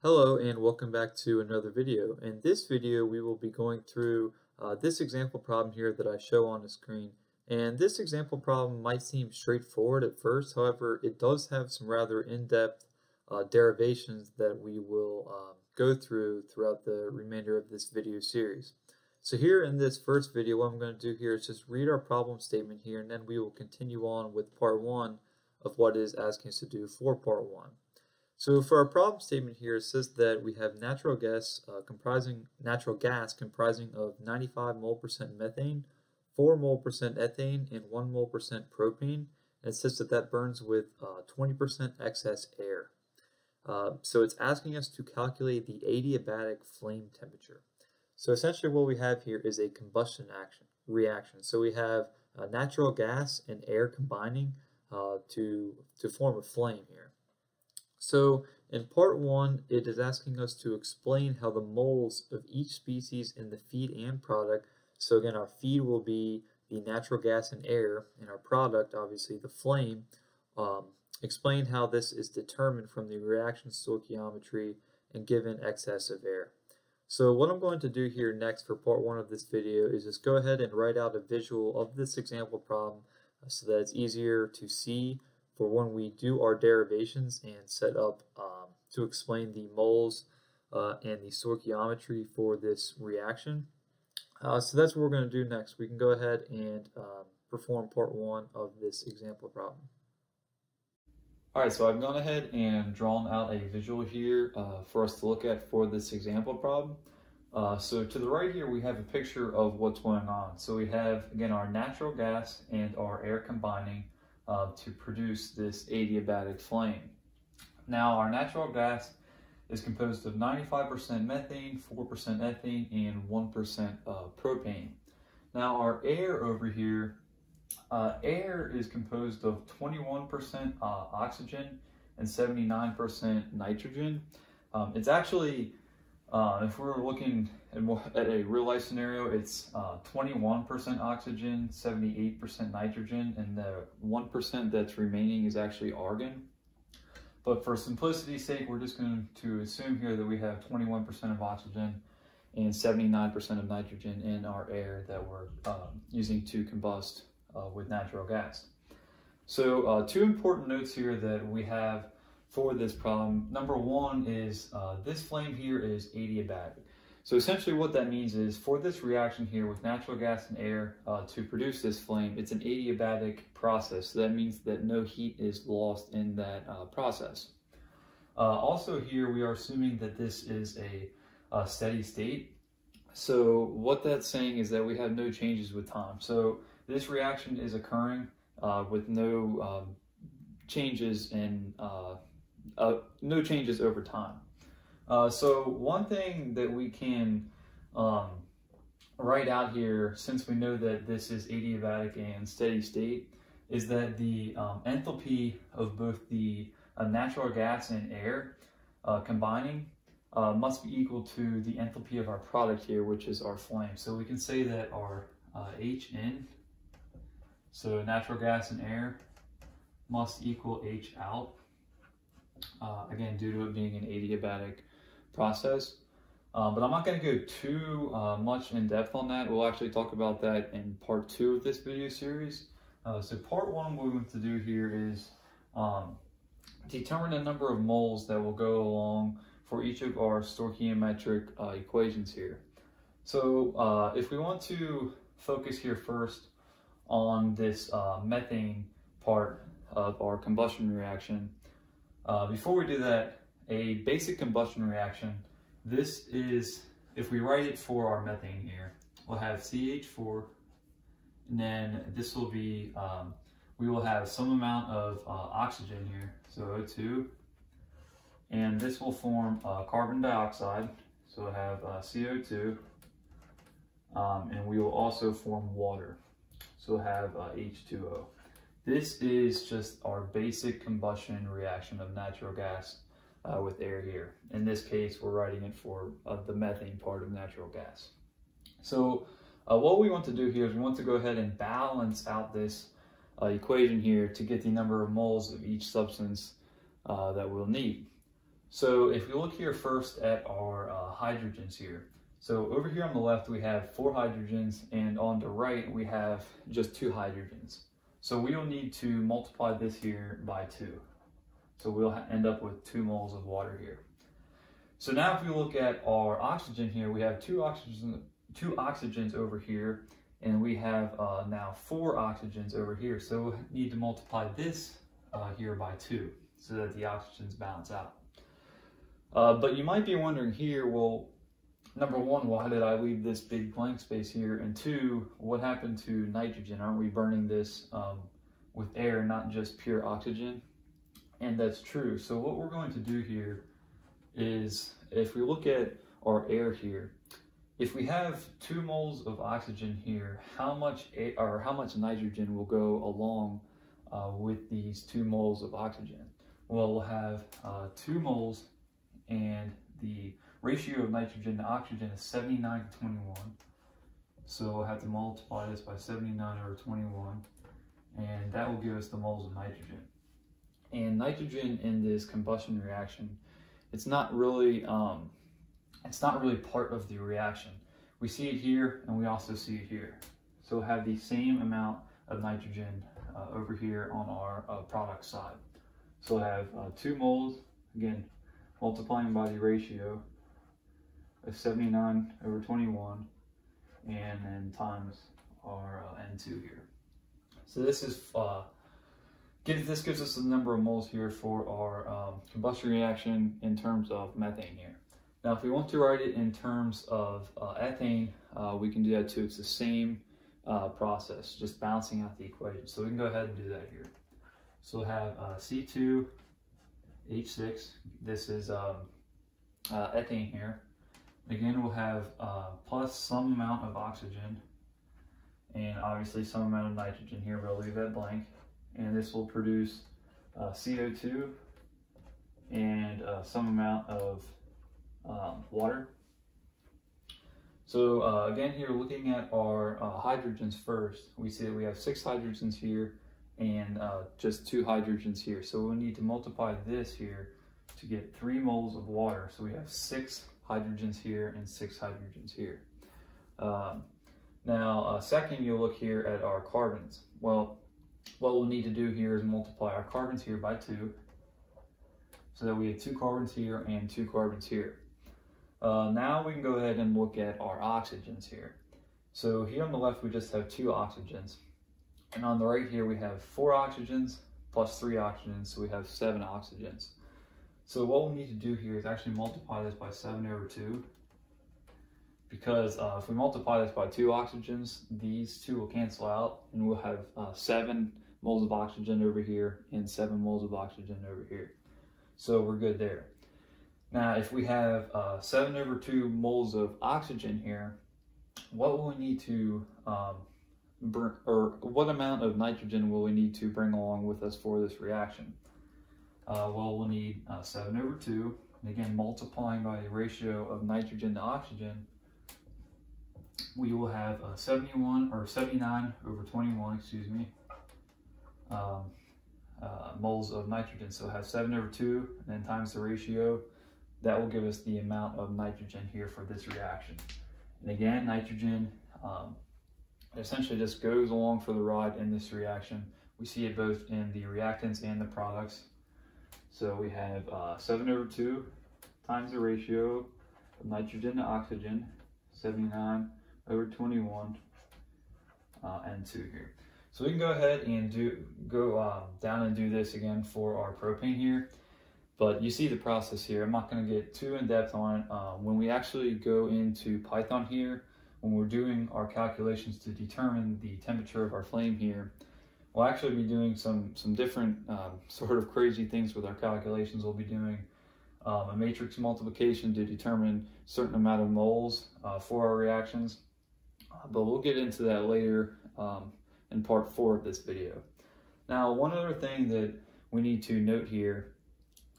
Hello and welcome back to another video. In this video we will be going through uh, this example problem here that I show on the screen. And this example problem might seem straightforward at first, however it does have some rather in-depth uh, derivations that we will um, go through throughout the remainder of this video series. So here in this first video what I'm going to do here is just read our problem statement here and then we will continue on with part one of what it is asking us to do for part one. So for our problem statement here, it says that we have natural gas uh, comprising natural gas comprising of 95 mole percent methane, 4 mole percent ethane, and 1 mole percent propane. And it says that that burns with 20% uh, excess air. Uh, so it's asking us to calculate the adiabatic flame temperature. So essentially what we have here is a combustion action reaction. So we have uh, natural gas and air combining uh, to, to form a flame here. So in part one, it is asking us to explain how the moles of each species in the feed and product, so again, our feed will be the natural gas and air, and our product, obviously the flame, um, explain how this is determined from the reaction stoichiometry and given excess of air. So what I'm going to do here next for part one of this video is just go ahead and write out a visual of this example problem uh, so that it's easier to see for when we do our derivations and set up um, to explain the moles uh, and the stoichiometry for this reaction. Uh, so that's what we're going to do next. We can go ahead and um, perform part one of this example problem. Alright, so I've gone ahead and drawn out a visual here uh, for us to look at for this example problem. Uh, so to the right here, we have a picture of what's going on. So we have, again, our natural gas and our air combining uh, to produce this adiabatic flame. Now our natural gas is composed of 95% methane, 4% ethane, and 1% uh, propane. Now our air over here, uh, air is composed of 21% uh, oxygen and 79% nitrogen. Um, it's actually uh, if we're looking at, a real life scenario, it's 21% uh, oxygen, 78% nitrogen, and the 1% that's remaining is actually argon. But for simplicity's sake, we're just going to assume here that we have 21% of oxygen and 79% of nitrogen in our air that we're um, using to combust uh, with natural gas. So uh, two important notes here that we have for this problem. Number one is uh, this flame here is adiabatic. So essentially what that means is for this reaction here with natural gas and air uh, to produce this flame, it's an adiabatic process. So that means that no heat is lost in that uh, process. Uh, also here we are assuming that this is a, a, steady state. So what that's saying is that we have no changes with time. So this reaction is occurring uh, with no um, changes in uh, uh, no changes over time. Uh, so one thing that we can um, write out here, since we know that this is adiabatic and steady state, is that the um, enthalpy of both the uh, natural gas and air uh, combining uh, must be equal to the enthalpy of our product here, which is our flame. So we can say that our H in, so natural gas and air, must equal H out uh, again, due to it being an adiabatic process. Um, but I'm not going to go too uh, much in depth on that. We'll actually talk about that in part two of this video series. Uh, so part one, we want to do here is um, determine the number of moles that will go along for each of our stoichiometric uh, equations here. So uh, if we want to focus here first on this uh, methane part of our combustion reaction, uh, before we do that, a basic combustion reaction, this is, if we write it for our methane here, we'll have CH4, and then this will be, um, we will have some amount of uh, oxygen here, so O2, and this will form uh, carbon dioxide, so we'll have uh, CO2, um, and we will also form water, so we'll have H2O. Uh, this is just our basic combustion reaction of natural gas uh, with air here. In this case, we're writing it for uh, the methane part of natural gas. So uh, what we want to do here is we want to go ahead and balance out this uh, equation here to get the number of moles of each substance uh, that we'll need. So if we look here first at our uh, hydrogens here. So over here on the left, we have four hydrogens, and on the right, we have just two hydrogens. So we'll need to multiply this here by two. So we'll end up with two moles of water here. So now if we look at our oxygen here, we have two oxygen, two oxygens over here, and we have uh, now four oxygens over here. So we need to multiply this uh, here by two so that the oxygens balance out. Uh, but you might be wondering here, well, number one, why did I leave this big blank space here? And two, what happened to nitrogen? Aren't we burning this um, with air, not just pure oxygen? And that's true. So what we're going to do here is if we look at our air here, if we have two moles of oxygen here, how much air, or how much nitrogen will go along uh, with these two moles of oxygen? Well, we'll have uh, two moles and the ratio of nitrogen to oxygen is 79 to 21. So we'll have to multiply this by 79 over 21 and that will give us the moles of nitrogen. And nitrogen in this combustion reaction it's not really um, it's not really part of the reaction. We see it here and we also see it here. So we'll have the same amount of nitrogen uh, over here on our uh, product side. So we'll have uh, two moles, again, multiplying by the ratio of 79 over 21 and then times our uh, N2 here. So this is uh, this gives us the number of moles here for our um, combustion reaction in terms of methane here. Now, if we want to write it in terms of uh, ethane, uh, we can do that too. It's the same uh, process, just balancing out the equation. So we can go ahead and do that here. So we'll have uh, C2H6. This is um, uh, ethane here. Again, we'll have uh, plus some amount of oxygen and obviously some amount of nitrogen here, I'll leave that blank and this will produce uh, CO2 and uh, some amount of um, water. So uh, again here looking at our uh, hydrogens first, we see that we have six hydrogens here and uh, just two hydrogens here. So we need to multiply this here to get three moles of water. So we have six hydrogens here and six hydrogens here. Um, now, uh, second, you'll look here at our carbons. Well, what we'll need to do here is multiply our carbons here by 2 so that we have two carbons here and two carbons here. Uh, now we can go ahead and look at our oxygens here. So here on the left we just have two oxygens and on the right here we have four oxygens plus three oxygens so we have seven oxygens. So what we need to do here is actually multiply this by 7 over 2 because uh, if we multiply this by two oxygens, these two will cancel out and we'll have uh, seven moles of oxygen over here and seven moles of oxygen over here. So we're good there. Now, if we have uh, seven over two moles of oxygen here, what will we need to um, burn, or what amount of nitrogen will we need to bring along with us for this reaction? Uh, well, we'll need uh, seven over two, and again, multiplying by the ratio of nitrogen to oxygen, we will have uh, 71 or 79 over 21, excuse me, um, uh, moles of nitrogen. So have 7 over 2 and then times the ratio. That will give us the amount of nitrogen here for this reaction. And again, nitrogen um, essentially just goes along for the ride in this reaction. We see it both in the reactants and the products. So we have uh, 7 over 2 times the ratio of nitrogen to oxygen, 79 over 21 uh, and 2 here. So we can go ahead and do go uh, down and do this again for our propane here. But you see the process here. I'm not going to get too in depth on it. Um, when we actually go into Python here, when we're doing our calculations to determine the temperature of our flame here, we'll actually be doing some, some different um, sort of crazy things with our calculations. We'll be doing um, a matrix multiplication to determine certain amount of moles uh, for our reactions. But we'll get into that later um, in part four of this video. Now, one other thing that we need to note here,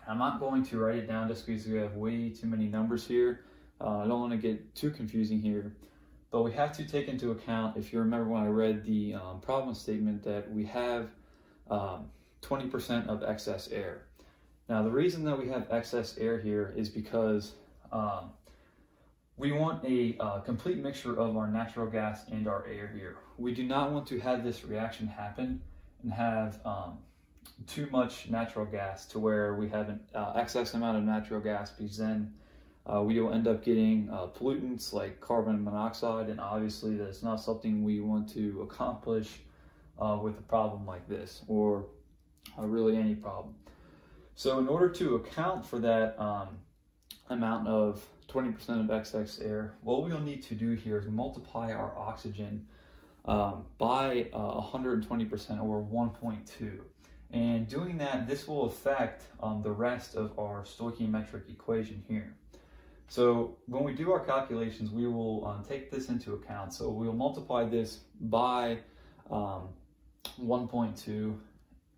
I'm not going to write it down just because we have way too many numbers here. Uh, I don't want to get too confusing here, but we have to take into account, if you remember when I read the um, problem statement, that we have 20% um, of excess air. Now the reason that we have excess air here is because um, we want a uh, complete mixture of our natural gas and our air here. We do not want to have this reaction happen and have um, too much natural gas to where we have an uh, excess amount of natural gas because then uh, we will end up getting uh, pollutants like carbon monoxide and obviously that's not something we want to accomplish uh, with a problem like this or uh, really any problem. So in order to account for that um, amount of 20% of excess air, what we'll need to do here is multiply our oxygen um, by 120% uh, or 1.2. And doing that, this will affect um, the rest of our stoichiometric equation here. So when we do our calculations, we will um, take this into account. So we'll multiply this by um, 1.2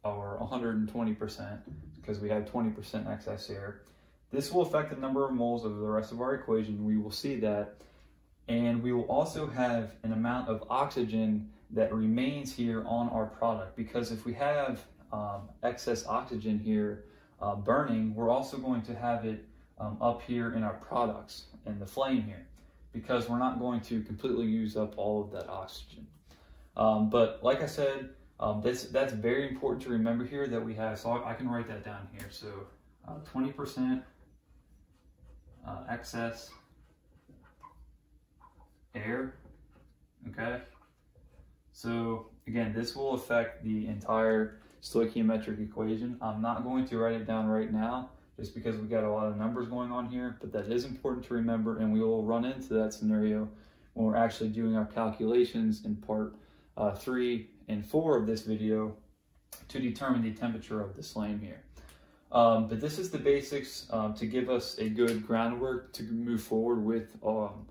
or 120% because we have 20% excess air. This will affect the number of moles of the rest of our equation. We will see that. And we will also have an amount of oxygen that remains here on our product because if we have um, excess oxygen here uh, burning, we're also going to have it um, up here in our products in the flame here because we're not going to completely use up all of that oxygen. Um, but like I said, um, this, that's very important to remember here that we have, so I, I can write that down here. So 20% uh, uh, excess air, okay? So again, this will affect the entire stoichiometric equation. I'm not going to write it down right now just because we got a lot of numbers going on here, but that is important to remember and we will run into that scenario when we're actually doing our calculations in part uh, three and four of this video to determine the temperature of the flame here. Um, but this is the basics um, to give us a good groundwork to move forward with um,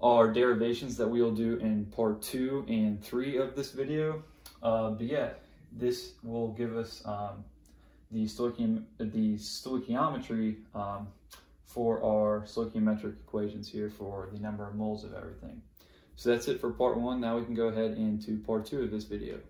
our derivations that we'll do in part two and three of this video. Uh, but yeah, this will give us um, the, the stoichiometry um, for our stoichiometric equations here for the number of moles of everything. So that's it for part one. Now we can go ahead into part two of this video.